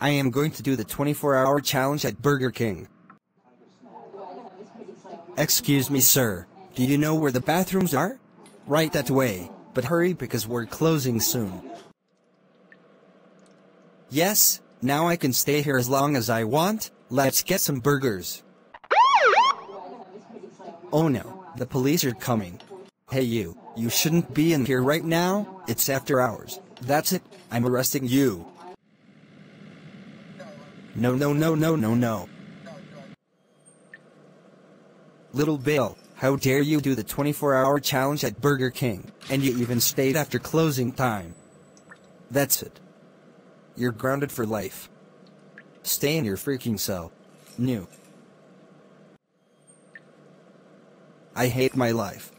I am going to do the 24 hour challenge at Burger King. Excuse me, sir. Do you know where the bathrooms are? Right that way, but hurry because we're closing soon. Yes, now I can stay here as long as I want. Let's get some burgers. Oh no, the police are coming. Hey you, you shouldn't be in here right now, it's after hours. That's it, I'm arresting you. No no no no no no. Little Bill, how dare you do the 24 hour challenge at Burger King, and you even stayed after closing time. That's it. You're grounded for life. Stay in your freaking cell. New. I hate my life.